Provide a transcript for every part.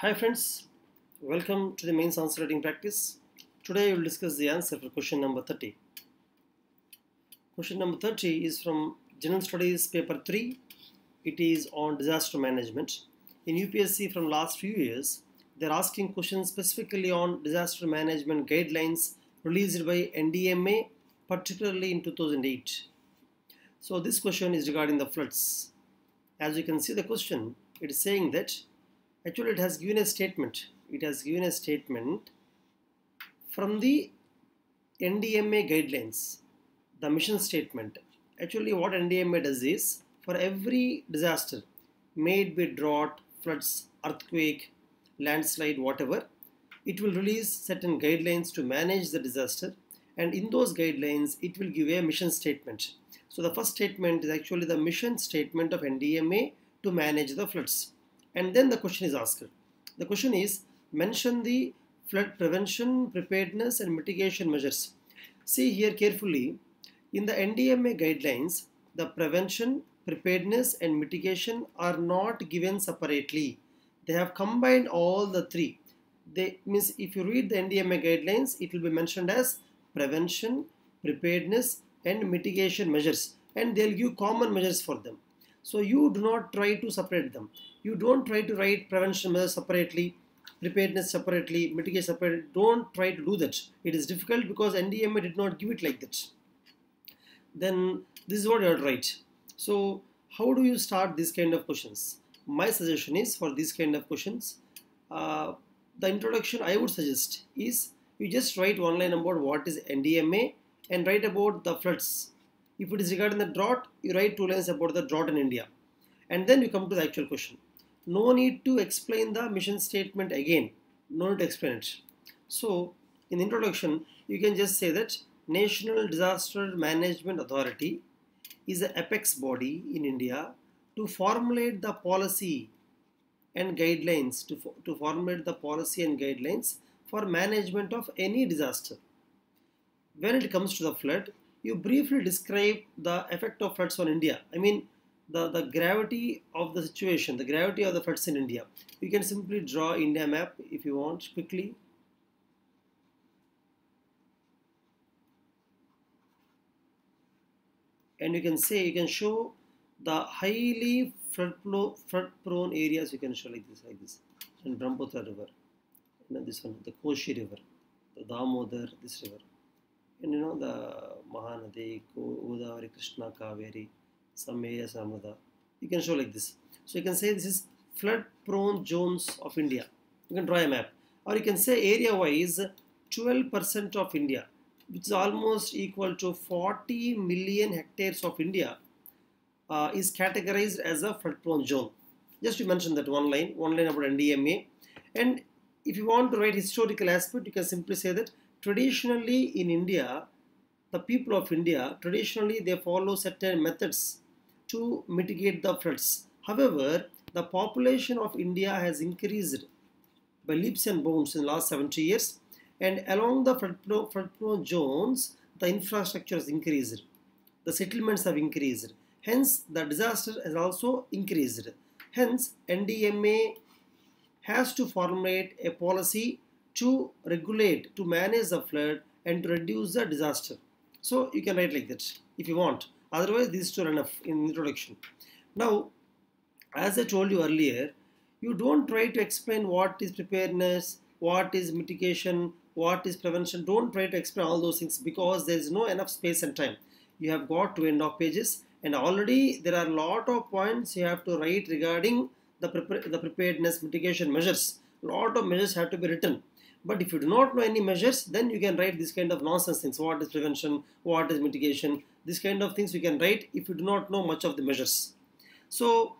Hi friends, welcome to the mains answer writing practice. Today we will discuss the answer for question number 30. Question number 30 is from General Studies paper 3. It is on disaster management. In UPSC from last few years, they are asking questions specifically on disaster management guidelines released by NDMA, particularly in 2008. So this question is regarding the floods. As you can see the question, it is saying that actually it has given a statement. It has given a statement from the NDMA guidelines the mission statement. Actually what NDMA does is for every disaster made by drought floods earthquake landslide whatever it will release certain guidelines to manage the disaster. And in those guidelines it will give a mission statement. So the first statement is actually the mission statement of NDMA to manage the floods and then the question is asked. The question is mention the flood prevention, preparedness and mitigation measures. See here carefully in the NDMA guidelines the prevention, preparedness and mitigation are not given separately. They have combined all the three. They means if you read the NDMA guidelines it will be mentioned as prevention, preparedness and mitigation measures and they'll give common measures for them. So you do not try to separate them you don't try to write prevention measures separately, preparedness separately, mitigation separately. Don't try to do that. It is difficult because NDMA did not give it like that. Then this is what you have to write. So how do you start this kind of questions? My suggestion is for this kind of questions, uh, the introduction I would suggest is you just write one line about what is NDMA and write about the floods. If it is regarding the drought, you write two lines about the drought in India. And then you come to the actual question. No need to explain the mission statement again. No need to explain it. So in introduction you can just say that national disaster management authority is the apex body in india to formulate the policy and guidelines to, to formulate the policy and guidelines for management of any disaster. When it comes to the flood you briefly describe the effect of floods on india i mean the, the gravity of the situation, the gravity of the floods in India. You can simply draw India map if you want quickly. And you can say, you can show the highly flood, prone areas you can show like this, like this. And Brahmaputra river, know, this one, the Koshi river, the Damodar, this river. And you know, the Mahanadi, Godavari, Krishna, Kaveri, some areas Narmada. You can show like this. So you can say this is flood prone zones of India. You can draw a map. Or you can say area wise 12% of India which is almost equal to 40 million hectares of India uh, is categorized as a flood prone zone. Just to mention that one line, one line about NDMA. And if you want to write historical aspect, you can simply say that traditionally in India, the people of India, traditionally they follow certain methods to mitigate the floods. However, the population of India has increased by leaps and bounds in the last 70 years and along the flood prone zones, the infrastructure has increased. The settlements have increased. Hence, the disaster has also increased. Hence, NDMA has to formulate a policy to regulate, to manage the flood and to reduce the disaster. So, you can write like that if you want. Otherwise, these two are enough in introduction. Now, as I told you earlier, you don't try to explain what is preparedness, what is mitigation, what is prevention. Don't try to explain all those things because there is no enough space and time. You have got two end of pages and already there are a lot of points you have to write regarding the, the preparedness mitigation measures. A lot of measures have to be written. But if you do not know any measures, then you can write this kind of nonsense things. What is prevention? What is mitigation? This kind of things you can write if you do not know much of the measures. So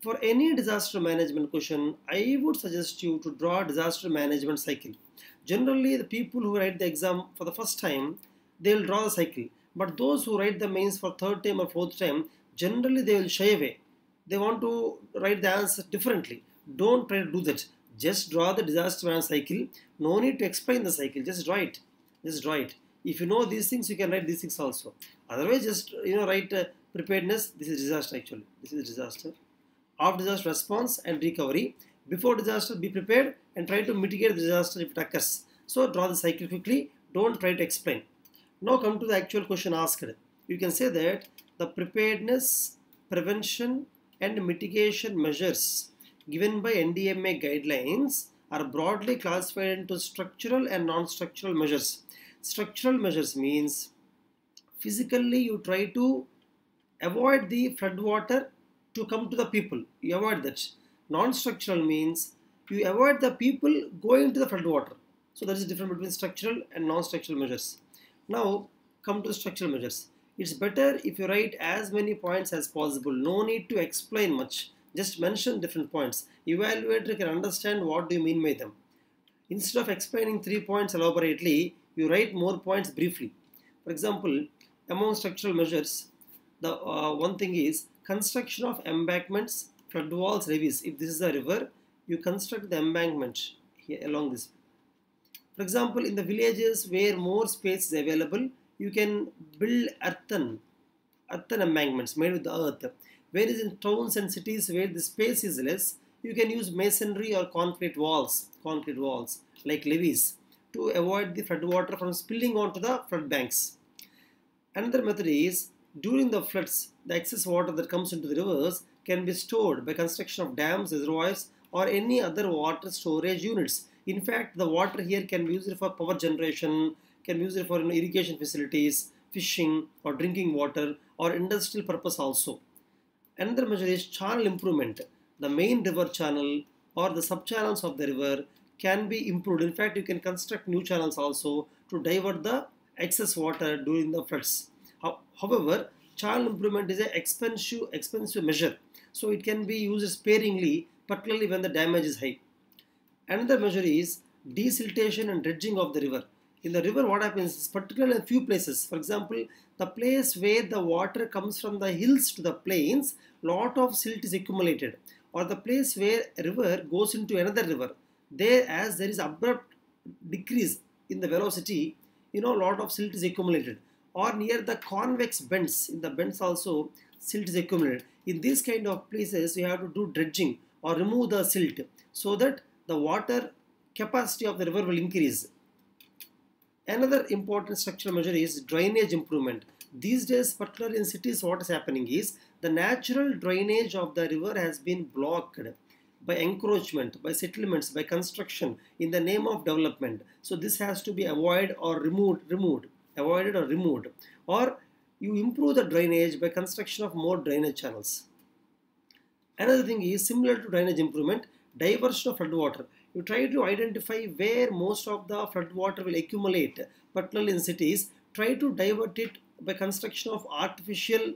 for any disaster management question, I would suggest you to draw a disaster management cycle. Generally, the people who write the exam for the first time, they will draw the cycle. But those who write the mains for third time or fourth time, generally they will shy away. They want to write the answer differently. Don't try to do that. Just draw the disaster management cycle. No need to explain the cycle. Just draw it. Just draw it if you know these things you can write these things also otherwise just you know write uh, preparedness this is disaster actually this is disaster of disaster response and recovery Before disaster, be prepared and try to mitigate the disaster if it occurs. So draw the cycle quickly. Don't try to explain. Now come to the actual question asked. You can say that the preparedness, prevention and mitigation measures given by NDMA guidelines are broadly classified into structural and non-structural measures. Structural measures means physically you try to avoid the flood water to come to the people. You avoid that. Non-structural means you avoid the people going to the flood water. So there is a difference between structural and non-structural measures. Now come to the structural measures. It's better if you write as many points as possible. No need to explain much. Just mention different points. Evaluator can understand what do you mean by them. Instead of explaining three points elaborately, you write more points briefly. For example, among structural measures, the uh, one thing is construction of embankments, flood walls, levees. If this is a river, you construct the embankment here along this. For example, in the villages where more space is available, you can build earthen, earthen embankments made with the earth. Whereas in towns and cities where the space is less, you can use masonry or concrete walls, concrete walls like levees to avoid the flood water from spilling onto the flood banks. Another method is during the floods, the excess water that comes into the rivers can be stored by construction of dams, reservoirs or any other water storage units. In fact, the water here can be used for power generation, can be used for you know, irrigation facilities, fishing or drinking water or industrial purpose also. Another measure is channel improvement. The main river channel or the sub-channels of the river can be improved. In fact, you can construct new channels also to divert the excess water during the floods. However, channel improvement is an expensive, expensive measure. So it can be used sparingly, particularly when the damage is high. Another measure is desiltation and dredging of the river. In the river, what happens is particularly a few places. For example, the place where the water comes from the hills to the plains, lot of silt is accumulated. Or the place where a river goes into another river, there as there is abrupt decrease in the velocity, you know, lot of silt is accumulated. Or near the convex bends, in the bends also silt is accumulated. In these kind of places, you have to do dredging or remove the silt so that the water capacity of the river will increase. Another important structural measure is drainage improvement. These days, particularly in cities, what is happening is the natural drainage of the river has been blocked by encroachment, by settlements, by construction in the name of development. So this has to be avoided or removed, removed, avoided or removed. Or you improve the drainage by construction of more drainage channels. Another thing is similar to drainage improvement, diversion of floodwater. You try to identify where most of the floodwater will accumulate, particularly in cities. Try to divert it by construction of artificial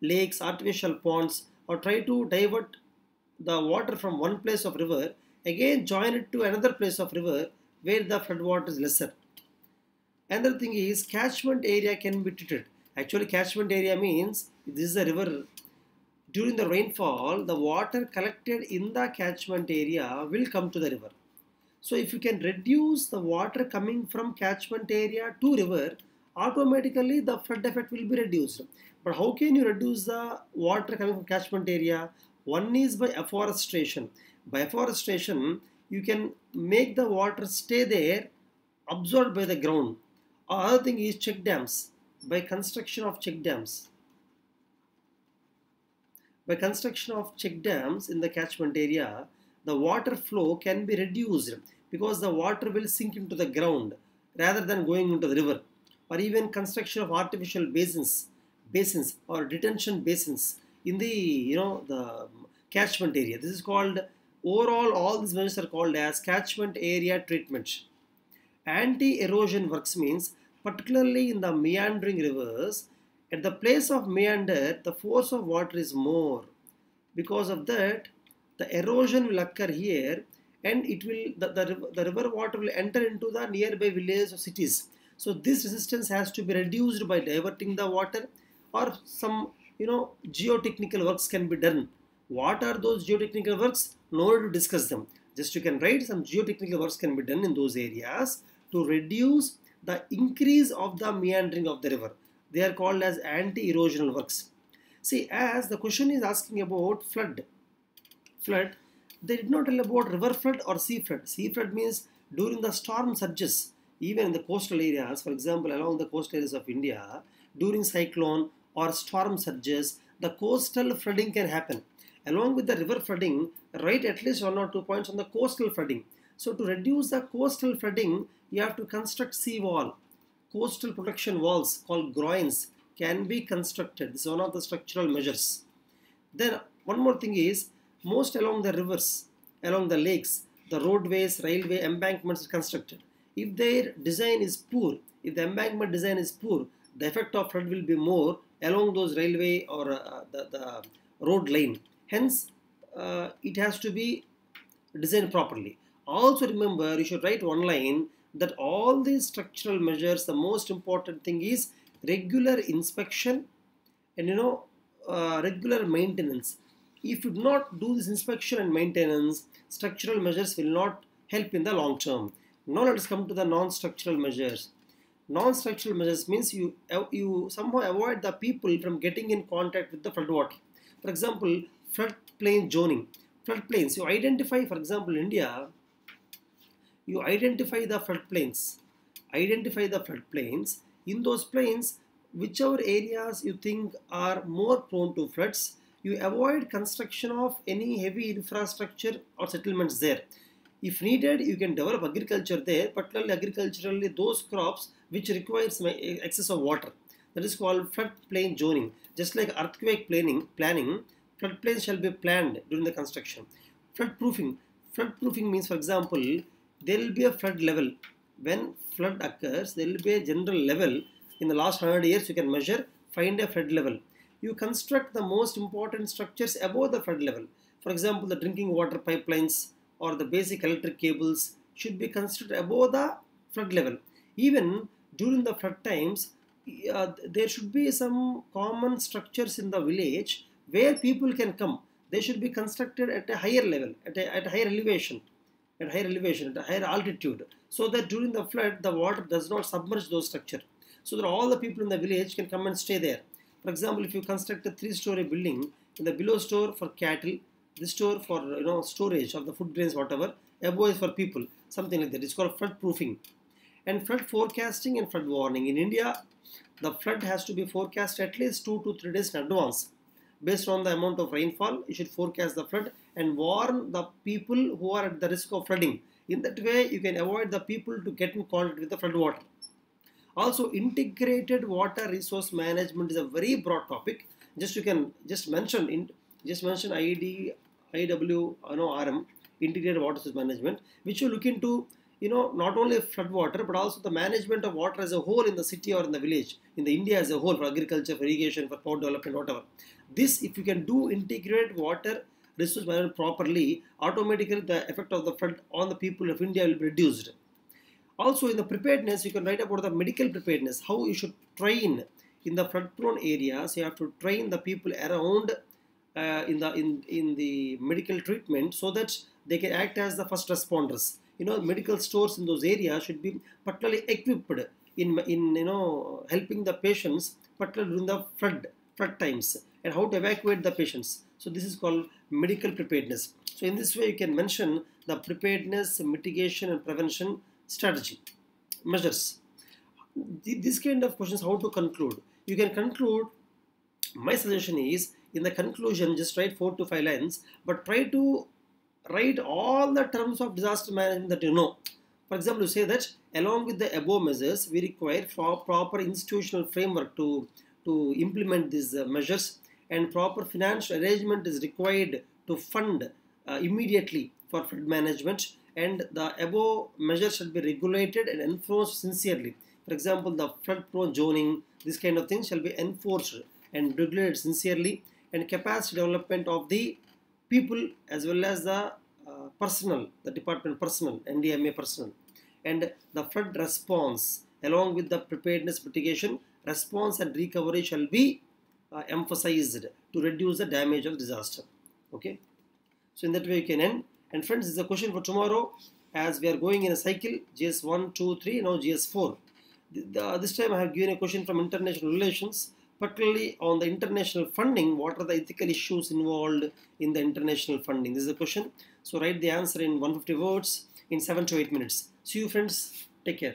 lakes, artificial ponds, or try to divert the water from one place of river, again join it to another place of river where the floodwater is lesser. Another thing is catchment area can be treated. Actually catchment area means this is a river. During the rainfall, the water collected in the catchment area will come to the river. So if you can reduce the water coming from catchment area to river, automatically the flood effect will be reduced. But how can you reduce the water coming from catchment area? One is by afforestation. By afforestation, you can make the water stay there, absorbed by the ground. Other thing is check dams. By construction of check dams. By construction of check dams in the catchment area, the water flow can be reduced because the water will sink into the ground rather than going into the river. Or even construction of artificial basins basins or detention basins in the you know the catchment area. This is called overall all these measures are called as catchment area treatment. Anti-erosion works means particularly in the meandering rivers at the place of meander the force of water is more. Because of that the erosion will occur here and it will the, the, the river water will enter into the nearby villages or cities so this resistance has to be reduced by diverting the water or some you know geotechnical works can be done. What are those geotechnical works? No need to discuss them. Just you can write some geotechnical works can be done in those areas to reduce the increase of the meandering of the river. They are called as anti-erosional works. See, as the question is asking about flood, flood, they did not tell about river flood or sea flood. Sea flood means during the storm surges, even in the coastal areas, for example, along the coastal areas of India, during cyclone or storm surges, the coastal flooding can happen. Along with the river flooding, write at least one or two points on the coastal flooding. So to reduce the coastal flooding, you have to construct sea wall. Coastal protection walls called groins can be constructed. This is one of the structural measures. Then one more thing is most along the rivers, along the lakes, the roadways, railway embankments are constructed. If their design is poor, if the embankment design is poor, the effect of flood will be more along those railway or uh, the, the road lane. Hence, uh, it has to be designed properly. Also remember, you should write one line that all these structural measures, the most important thing is regular inspection and you know uh, regular maintenance. If you do not do this inspection and maintenance, structural measures will not help in the long term. Now let us come to the non-structural measures. Non-structural measures means you uh, you somehow avoid the people from getting in contact with the floodwater. For example, floodplain zoning. Floodplains. You identify, for example, India. You identify the floodplains. Identify the floodplains. In those plains, whichever areas you think are more prone to floods, you avoid construction of any heavy infrastructure or settlements there. If needed, you can develop agriculture there, particularly agriculturally those crops which requires excess of water. That is called floodplain zoning. Just like earthquake planning, planning, floodplains shall be planned during the construction. Flood proofing. Flood proofing means, for example, there will be a flood level. When flood occurs, there will be a general level. In the last 100 years, you can measure, find a flood level you construct the most important structures above the flood level. For example, the drinking water pipelines or the basic electric cables should be constructed above the flood level. Even during the flood times, uh, there should be some common structures in the village where people can come. They should be constructed at a higher level, at a, at a higher elevation, at higher elevation, at a higher altitude, so that during the flood, the water does not submerge those structures. So that all the people in the village can come and stay there. For example, if you construct a three-story building, in the below store for cattle, this store for you know storage of the food grains, whatever, above is for people, something like that. It's called flood proofing. And flood forecasting and flood warning. In India, the flood has to be forecast at least two to three days in advance. Based on the amount of rainfall, you should forecast the flood and warn the people who are at the risk of flooding. In that way, you can avoid the people to get in contact with the flood water. Also, integrated water resource management is a very broad topic. Just you can just mention in just mention ID, IW, you know, RM, integrated water resource management, which will look into you know not only flood water but also the management of water as a whole in the city or in the village, in the India as a whole for agriculture, for irrigation, for power development, whatever. This, if you can do integrated water resource management properly, automatically the effect of the flood on the people of India will be reduced. Also in the preparedness, you can write about the medical preparedness, how you should train in the flood prone areas. You have to train the people around uh, in the in, in the medical treatment so that they can act as the first responders. You know, medical stores in those areas should be particularly equipped in, in you know helping the patients, particularly during the flood flood times, and how to evacuate the patients. So this is called medical preparedness. So in this way, you can mention the preparedness, mitigation, and prevention strategy measures. This kind of questions how to conclude. You can conclude my suggestion is in the conclusion just write four to five lines but try to write all the terms of disaster management that you know. For example you say that along with the above measures we require for proper institutional framework to to implement these uh, measures and proper financial arrangement is required to fund uh, immediately for flood management and the above measures should be regulated and enforced sincerely. For example, the flood prone zoning, this kind of thing shall be enforced and regulated sincerely and capacity development of the people as well as the uh, personnel, the department personnel, NDMA personnel and the flood response along with the preparedness mitigation, response and recovery shall be uh, emphasized to reduce the damage of disaster. Okay. So in that way you can end. And friends, this is a question for tomorrow as we are going in a cycle GS 1, 2, 3, now GS 4. this time I have given a question from international relations, particularly on the international funding. What are the ethical issues involved in the international funding? This is a question. So write the answer in 150 words in 7 to 8 minutes. See you friends. Take care.